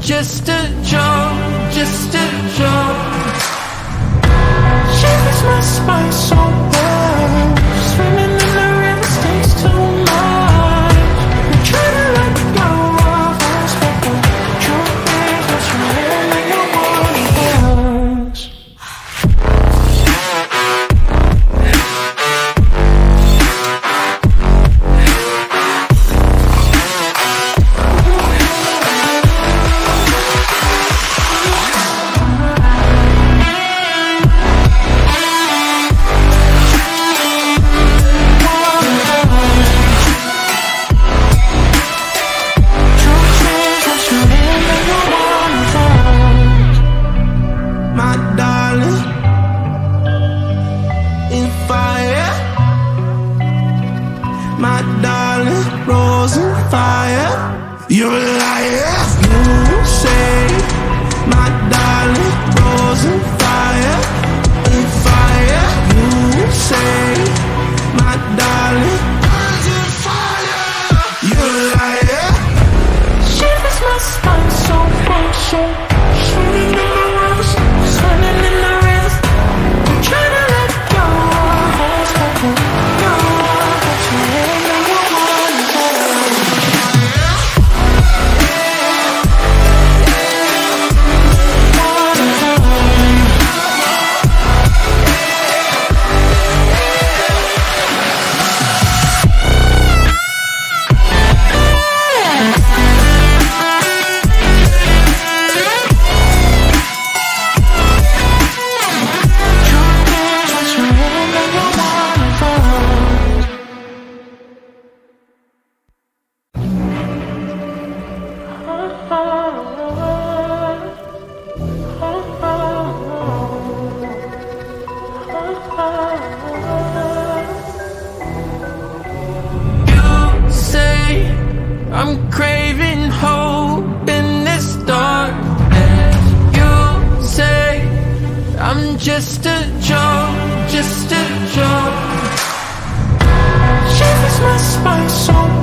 just a joke, just a joke. wasn't fire. You're a liar. You say my darling wasn't my soul